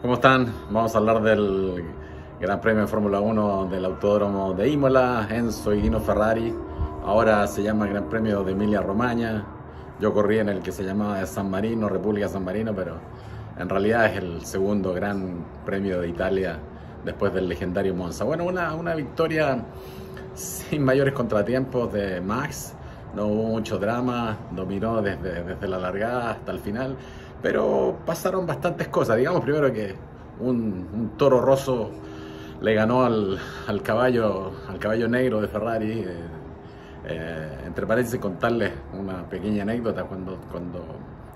¿Cómo están? Vamos a hablar del Gran Premio de Fórmula 1 del Autódromo de Imola, Enzo y Dino Ferrari. Ahora se llama Gran Premio de Emilia Romagna. Yo corrí en el que se llamaba San Marino, República San Marino, pero en realidad es el segundo Gran Premio de Italia después del legendario Monza. Bueno, una, una victoria sin mayores contratiempos de Max. No hubo mucho drama, dominó desde, desde la largada hasta el final pero pasaron bastantes cosas. Digamos primero que un, toro roso le ganó al, caballo, al caballo negro de Ferrari. Eh, eh, entre paréntesis, contarles una pequeña anécdota cuando, cuando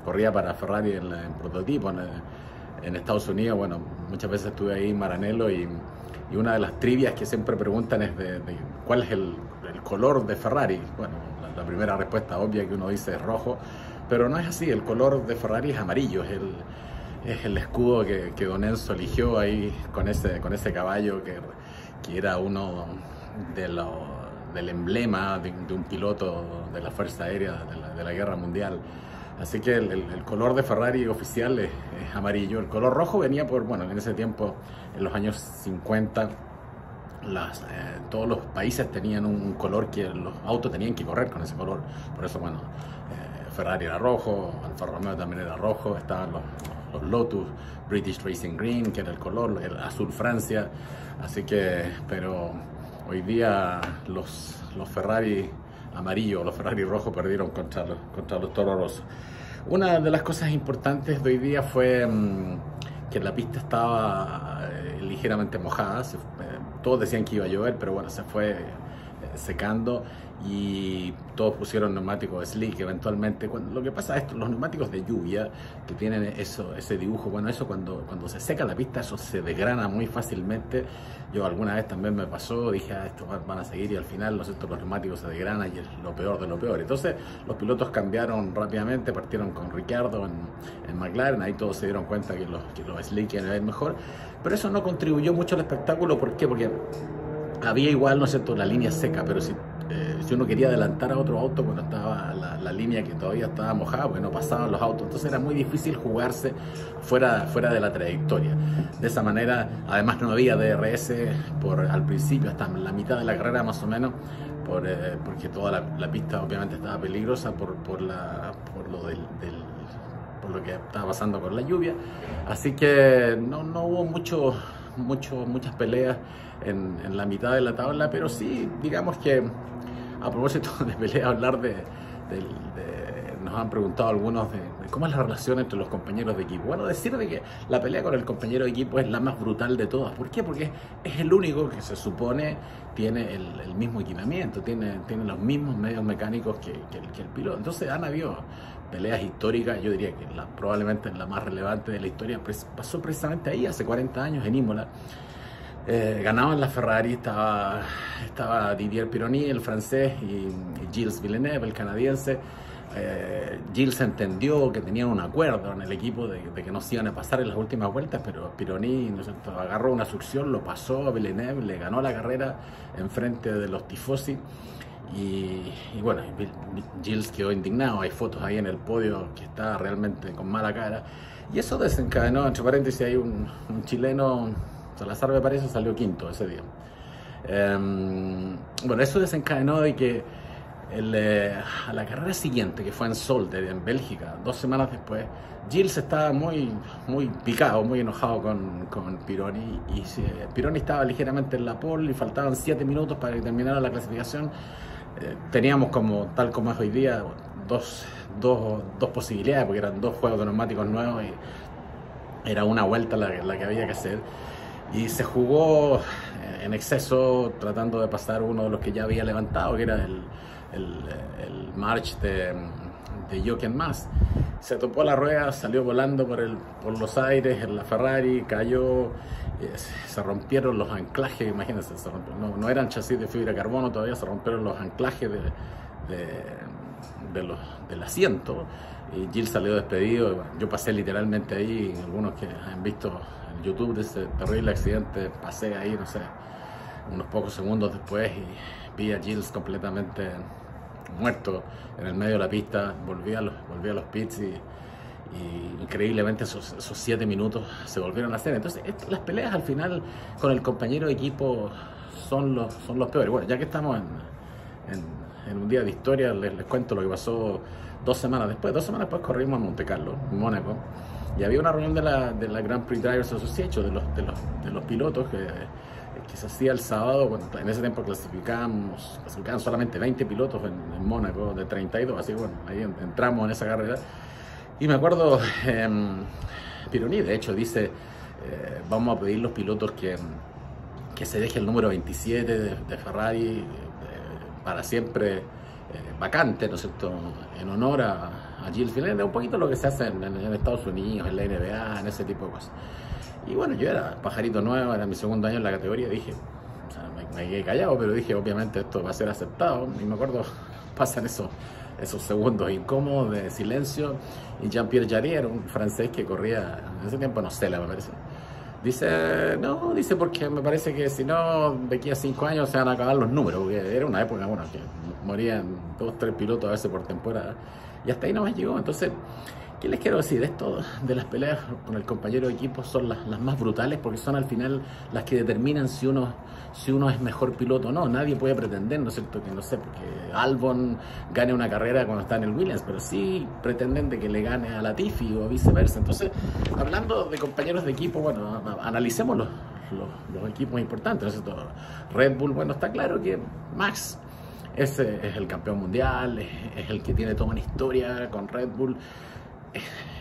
corría para Ferrari en, prototipo en, Estados Unidos. Bueno, muchas veces estuve ahí en Maranello y, una de las trivias que siempre preguntan es de, cuál es el, color de Ferrari. Bueno, la, la primera respuesta obvia que uno dice es rojo pero no es así, el color de Ferrari es amarillo, es el, es el escudo que, que, Don Enzo eligió ahí con ese, con ese caballo que, que era uno de los, del emblema de, un piloto de la Fuerza Aérea de la, de la Guerra Mundial. Así que el, el, color de Ferrari oficial es, es, amarillo. El color rojo venía por, bueno, en ese tiempo, en los años 50, las, eh, todos los países tenían un color que los autos tenían que correr con ese color. Por eso, bueno, Ferrari era rojo, Alfa Romeo también era rojo, estaban los, Lotus, British Racing Green, que era el color, el azul Francia, así que, pero hoy día los, los Ferrari amarillos, los Ferrari rojos perdieron contra los, contra los Toro. Una de las cosas importantes de hoy día fue mm, que la pista estaba eh, ligeramente mojada, eh, todos decían que iba a llover, pero bueno, se fue secando y todos pusieron neumáticos slick eventualmente. Cuando, lo que pasa es que los neumáticos de lluvia que tienen eso, ese dibujo, bueno, eso cuando, cuando se seca la pista, eso se desgrana muy fácilmente. Yo alguna vez también me pasó, dije, ah, estos van a seguir y al final los, estos, los neumáticos se desgranan y es lo peor de lo peor. Entonces los pilotos cambiaron rápidamente, partieron con Ricardo en, en McLaren, ahí todos se dieron cuenta que los, que los slick eran el mejor, pero eso no contribuyó mucho al espectáculo, ¿por qué? Porque había igual, ¿no es cierto?, la línea seca, pero si, eh, si uno quería adelantar a otro auto cuando estaba la, línea que todavía estaba mojada, porque no pasaban los autos, entonces era muy difícil jugarse fuera, fuera de la trayectoria. De esa manera, además no había DRS por, al principio, hasta la mitad de la carrera más o menos, por, eh, porque toda la, pista obviamente estaba peligrosa por, por, la, por lo del, por lo que estaba pasando con la lluvia. Así que no, no hubo mucho mucho, muchas peleas en, la mitad de la tabla, pero sí, digamos que a propósito de peleas, hablar de, nos han preguntado algunos de, cómo es la relación entre los compañeros de equipo. Bueno, decir de que la pelea con el compañero de equipo es la más brutal de todas. ¿Por qué? Porque es el único que se supone tiene el, mismo equipamiento, tiene, tiene los mismos medios mecánicos que, el, piloto. Entonces han habido peleas históricas, yo diría que la, probablemente la más relevante de la historia pues, pasó precisamente ahí, hace 40 años, en Imola. Eh, ganaban la Ferrari, estaba, estaba Didier Pironi, el francés, y Gilles Villeneuve, el canadiense eh, Gilles entendió que tenían un acuerdo en el equipo de, que no se iban a pasar en las últimas vueltas, pero Pironi ¿no agarró una succión, lo pasó a Villeneuve, le ganó la carrera enfrente de los tifosi. Y, bueno, Gilles quedó indignado, hay fotos ahí en el podio que está realmente con mala cara. Y eso desencadenó, entre paréntesis, hay un, chileno, Salazar me parece, salió quinto ese día. Em, bueno, eso desencadenó de que eh, a la carrera siguiente, que fue en Solder, en Bélgica, dos semanas después, Gilles estaba muy, muy picado, muy enojado con, con Pironi. Y Pironi estaba ligeramente en la pole y faltaban siete minutos para que terminara la clasificación. Eh, teníamos como, tal como es hoy día, dos, dos, dos, posibilidades, porque eran dos juegos de neumáticos nuevos y era una vuelta la, que había que hacer. Y se jugó eh, en exceso tratando de pasar uno de los que ya había levantado, que era el, el, march de, de Jochen Mass. Se topó la rueda, salió volando por, el, por los aires en la Ferrari, cayó, eh, se rompieron los anclajes, imagínense, no, no, eran chasis de fibra de carbono todavía, se rompieron los anclajes de, de, los, del asiento y Jill salió despedido. Yo pasé literalmente ahí, algunos que han visto en YouTube de ese terrible accidente, pasé ahí, no sé, unos pocos segundos después y vi a Gilles completamente muerto en el medio de la pista, volví a los, volví a los pits y, y increíblemente esos, esos siete minutos se volvieron a hacer. Entonces, las peleas al final con el compañero de equipo son los, son los peores. Bueno, ya que estamos en, en, un día de historia, les, les, cuento lo que pasó dos semanas después. Dos semanas después corrimos a Monte Carlo, en Mónaco, y había una reunión de la, de la Grand Prix Drivers Association, de los, de los, de los pilotos que, se hacía el sábado, bueno, en ese tiempo clasificamos, clasificaban solamente 20 pilotos en, en Mónaco de 32, así bueno, ahí entramos en esa carrera. Y me acuerdo, eh, Pironi de hecho dice, eh, vamos a pedir los pilotos que, que se deje el número 27 de, Ferrari de, para siempre eh, vacante, ¿no es cierto?, en honor a, a Gilles Villeneuve, un poquito lo que se hace en, en, Estados Unidos, en la NBA, en ese tipo de cosas. Y bueno, yo era pajarito nuevo, era mi segundo año en la categoría, dije, o sea, me, me quedé callado, pero dije, obviamente esto va a ser aceptado. Y me acuerdo, pasan eso esos segundos incómodos de silencio. Y Jean-Pierre Jarier, un francés que corría en ese tiempo, no sé, la me parece. Dice, no, dice porque me parece que si no, de aquí a cinco años se van a acabar los números, porque era una época, bueno, que morían dos, tres pilotos a veces por temporada. Y hasta ahí no más llegó. Entonces, ¿Qué les quiero decir? Esto de las peleas con el compañero de equipo son las, más brutales porque son al final las que determinan si uno, si uno es mejor piloto o no. Nadie puede pretender, ¿no es cierto? Que no sé, porque Albon gane una carrera cuando está en el Williams, pero sí pretenden de que le gane a Latifi o viceversa. Entonces, hablando de compañeros de equipo, bueno, analicemos los, los, equipos importantes, ¿no es cierto? Red Bull, bueno, está claro que Max ese es el campeón mundial, es el que tiene toda una historia con Red Bull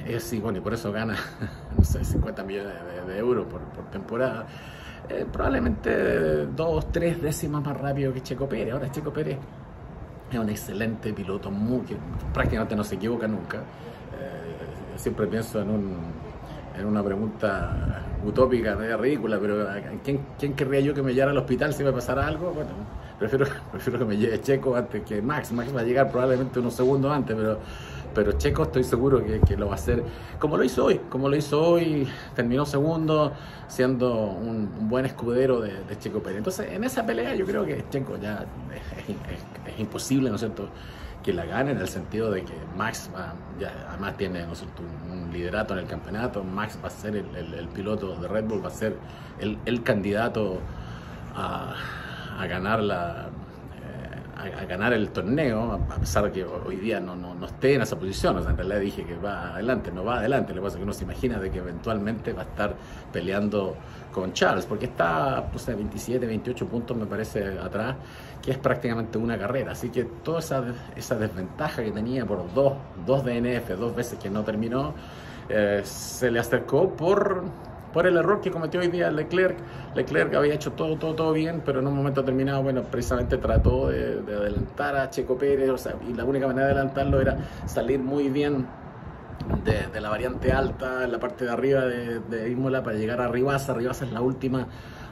es, y bueno, y por eso gana, no sé, 50 millones de, de euros por, por temporada. Eh, probablemente dos, tres décimas más rápido que Checo Pérez. Ahora Checo Pérez es un excelente piloto, muy, que prácticamente no se equivoca nunca. Eh, siempre pienso en, un, en una pregunta utópica, media ridícula, pero ¿quién, ¿quién querría yo que me llevara al hospital si me pasara algo? Bueno, prefiero, prefiero que me lleve Checo antes que Max. Max va a llegar probablemente unos segundos antes, pero pero Checo estoy seguro que, que, lo va a hacer como lo hizo hoy, como lo hizo hoy, terminó segundo, siendo un, buen escudero de, Checo Pérez. Entonces, en esa pelea yo creo que Checo ya es, imposible, ¿no es cierto?, que la gane en el sentido de que Max ya, además tiene ¿no es cierto? Un, un, liderato en el campeonato, Max va a ser el, el, el piloto de Red Bull, va a ser el, el candidato a, a ganar la a, ganar el torneo, a pesar de que hoy día no, no, no esté en esa posición. O sea, en realidad dije que va adelante, no va adelante. Lo que pasa es que uno se imagina de que eventualmente va a estar peleando con Charles, porque está, no sé, 27, 28 puntos me parece atrás, que es prácticamente una carrera. Así que toda esa, esa desventaja que tenía por dos, dos DNF, dos veces que no terminó, eh, se le acercó por por el error que cometió hoy día Leclerc. Leclerc había hecho todo, todo, todo bien, pero en un momento determinado, bueno, precisamente trató de, de adelantar a Checo Pérez, o sea, y la única manera de adelantarlo era salir muy bien de, de, la variante alta, en la parte de arriba de, de Imola para llegar a Ribasa. Ribasa es la última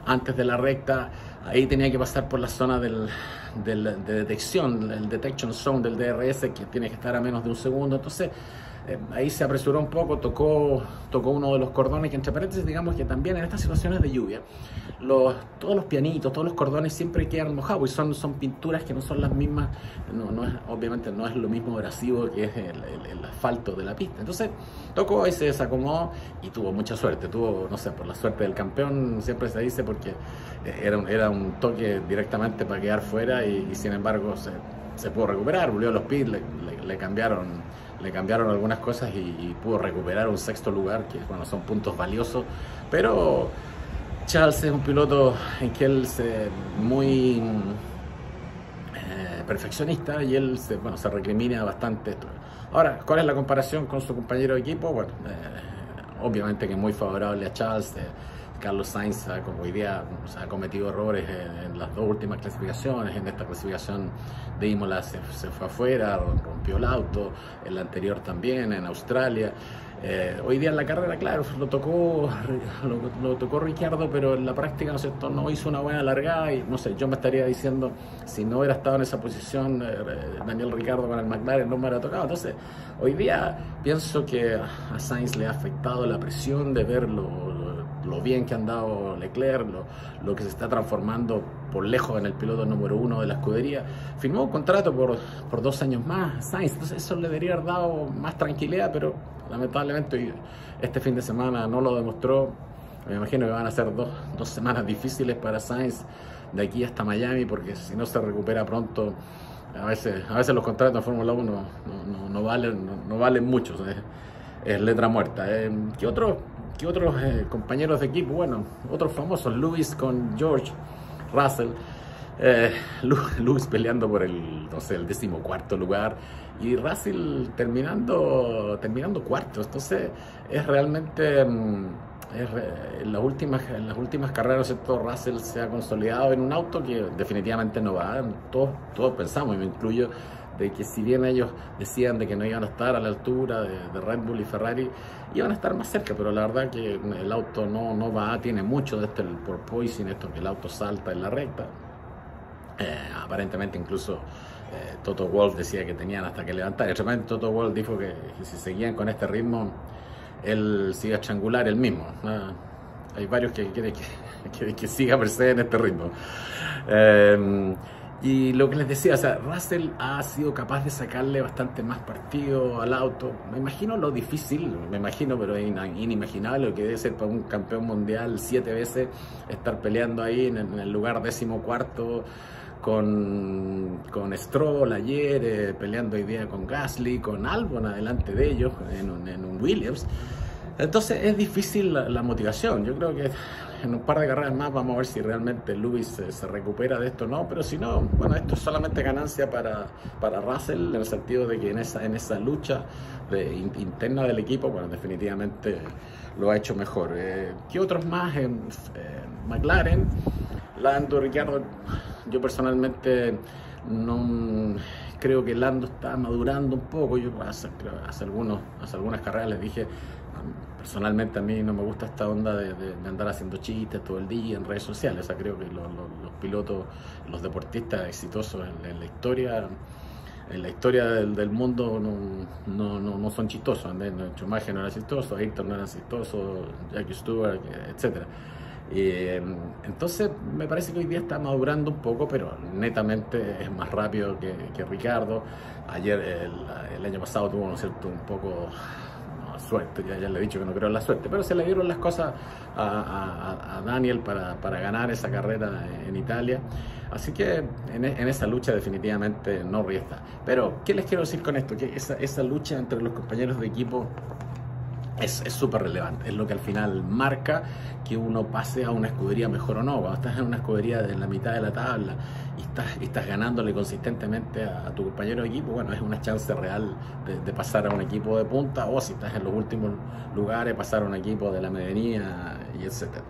antes de la recta. Ahí tenía que pasar por la zona del, del, de detección, el detection zone del DRS, que tiene que estar a menos de un segundo. Entonces, eh, ahí se apresuró un poco, tocó, tocó uno de los cordones, que entre paréntesis digamos que también en estas situaciones de lluvia, todos los pianitos, todos los cordones siempre quedan mojados y son, son pinturas que no son las mismas, no, no es, obviamente no es lo mismo abrasivo que es el, asfalto de la pista. Entonces tocó y se desacomodó y tuvo mucha suerte, tuvo, no sé, por la suerte del campeón, siempre se dice porque era un, era un toque directamente para quedar fuera y, y sin embargo se, se pudo recuperar, volvió a los pits, le, le, le cambiaron le cambiaron algunas cosas y, y, pudo recuperar un sexto lugar, que bueno, son puntos valiosos, pero Charles es un piloto en que él se muy eh, perfeccionista y él se, bueno, se recrimina bastante. Ahora, ¿cuál es la comparación con su compañero de equipo? Bueno, eh, obviamente que muy favorable a Charles. Eh, Carlos Sainz, como hoy día, ha cometido errores en, las dos últimas clasificaciones. En esta clasificación de Imola se, fue afuera, rompió el auto. En la anterior también, en Australia. Eh, hoy día en la carrera, claro, lo tocó, lo, tocó Ricciardo, pero en la práctica, ¿no es cierto?, no hizo una buena largada y, no sé, yo me estaría diciendo, si no hubiera estado en esa posición, eh, Daniel Ricciardo con el McLaren no me hubiera tocado. Entonces, hoy día pienso que a Sainz le ha afectado la presión de verlo lo bien que ha andado Leclerc, lo, lo, que se está transformando por lejos en el piloto número uno de la escudería. Firmó un contrato por, por dos años más, Sainz, entonces eso le debería haber dado más tranquilidad, pero lamentablemente este fin de semana no lo demostró. Me imagino que van a ser dos, dos semanas difíciles para Sainz de aquí hasta Miami, porque si no se recupera pronto, a veces, a veces los contratos de Fórmula 1 no, no, valen, no, valen mucho, es, letra muerta. Eh, ¿Qué otros, qué otros eh, compañeros de equipo? Bueno, otros famosos, Lewis con George Russell. Eh, Lewis peleando por el, no sé, el decimocuarto lugar y Russell terminando, terminando cuarto. Entonces es realmente... Mm, en, las últimas, en las últimas carreras, esto Russell se ha consolidado en un auto que definitivamente no va. Todos, todos pensamos, y me incluyo, que si bien ellos decían de que no iban a estar a la altura de, Red Bull y Ferrari, iban a estar más cerca, pero la verdad que el auto no, no va, tiene mucho de este el porpoising, esto que el auto salta en la recta. Eh, aparentemente incluso eh, Toto Wolf decía que tenían hasta que levantar. Y realmente Toto Wolf dijo que si seguían con este ritmo él siga a el mismo. hay varios que quieren que, que, siga Mercedes en este ritmo. Em, y lo que les decía, o sea, Russell ha sido capaz de sacarle bastante más partido al auto. Me imagino lo difícil, me imagino, pero es inimaginable lo que debe ser para un campeón mundial siete veces estar peleando ahí en el lugar décimo cuarto con, con Stroll ayer, eh, peleando hoy día con Gasly, con Albon adelante de ellos, en un, en un Williams. Entonces es difícil la, motivación. Yo creo que en un par de carreras más vamos a ver si realmente Lewis se, recupera de esto o no, pero si no, bueno, esto es solamente ganancia para, para Russell en el sentido de que en esa, en esa lucha de, interna del equipo, bueno, definitivamente lo ha hecho mejor. Eh, ¿Qué otros más? En, McLaren, Lando, Ricardo, yo personalmente no creo que Lando está madurando un poco. Yo hace, hace, algunos, hace algunas carreras les dije, personalmente a mí no me gusta esta onda de, andar haciendo chistes todo el día en redes sociales. O sea, creo que los, pilotos, los deportistas exitosos en, la historia en la historia del, mundo no, no, no, son chistosos. Schumacher no era chistoso, Ayrton no era chistoso, Jackie Stewart, etc. Em, entonces me parece que hoy día está madurando un poco, pero netamente es más rápido que, Ricardo. Ayer, el, el, año pasado tuvo ¿no cierto? un poco suerte, ya, le he dicho que no creo en la suerte, pero se le dieron las cosas a, Daniel para, ganar esa carrera en Italia. Así que en, en, esa lucha definitivamente no riesta. Pero, ¿qué les quiero decir con esto? Que esa, esa lucha entre los compañeros de equipo es súper relevante, es lo que al final marca que uno pase a una escudería mejor o no. Cuando estás en una escudería de la mitad de la tabla y estás, estás ganándole consistentemente a, tu compañero de equipo, bueno, es una chance real de, pasar a un equipo de punta o si estás en los últimos lugares, pasar a un equipo de la medianía y etcétera.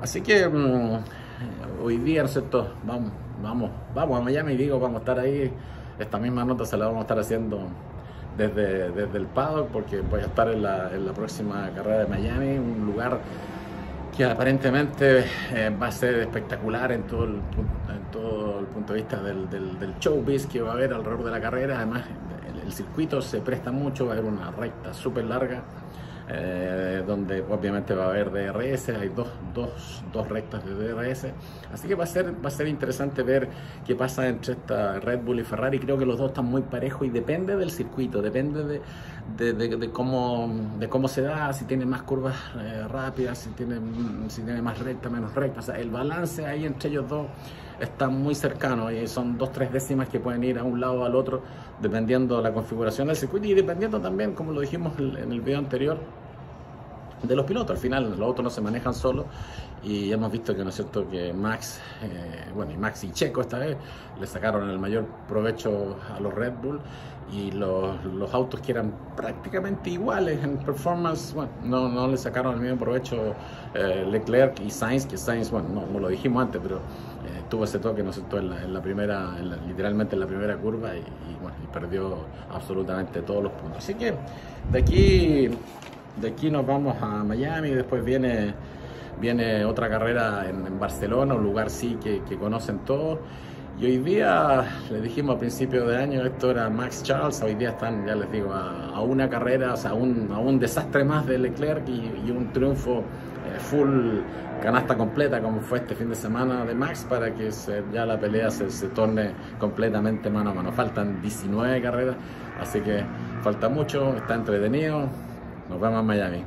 Así que mm, hoy día, ¿no cierto? Vamos, vamos, vamos a Miami digo, vamos a estar ahí. Esta misma nota se la vamos a estar haciendo desde, desde el paddock porque voy a estar en la, en la próxima carrera de Miami, un lugar que aparentemente eh, va a ser espectacular en todo el, en todo el punto de vista del, del, showbiz que va a haber alrededor de la carrera. Además, el, el circuito se presta mucho, va a haber una recta súper larga eh, donde obviamente va a haber DRS, hay dos, dos, dos, rectas de DRS, así que va a, ser, va a ser interesante ver qué pasa entre esta Red Bull y Ferrari, creo que los dos están muy parejos y depende del circuito, depende de, de, de, cómo, de cómo se da, si tiene más curvas eh, rápidas, si tiene, si tiene más recta, menos recta, o sea, el balance ahí entre ellos dos está muy cercano y son dos, tres décimas que pueden ir a un lado o al otro dependiendo de la configuración del circuito y dependiendo también, como lo dijimos en el video anterior, de los pilotos. Al final los autos no se manejan solos y hemos visto que no es cierto que Max, eh, bueno, y Max y Checo esta vez le sacaron el mayor provecho a los Red Bull y los, los autos que eran prácticamente iguales en performance, bueno, no, no le sacaron el mismo provecho eh, Leclerc y Sainz, que Sainz, bueno, no, lo dijimos antes, pero eh, tuvo ese toque, no sé, en la, en la primera, literalmente en la primera curva y, bueno, y perdió absolutamente todos los puntos. Así que de aquí, de aquí nos vamos a Miami, después viene, viene otra carrera en, Barcelona, un lugar sí que, que conocen todos. Y hoy día, les dijimos a principio de año, esto era Max Charles, hoy día están, ya les digo, a, una carrera, o sea, a un, a un desastre más de Leclerc y, un triunfo full canasta completa como fue este fin de semana de Max para que ya la pelea se, se, torne completamente mano a mano. Faltan 19 carreras, así que falta mucho, está entretenido. Nos vemos en Miami.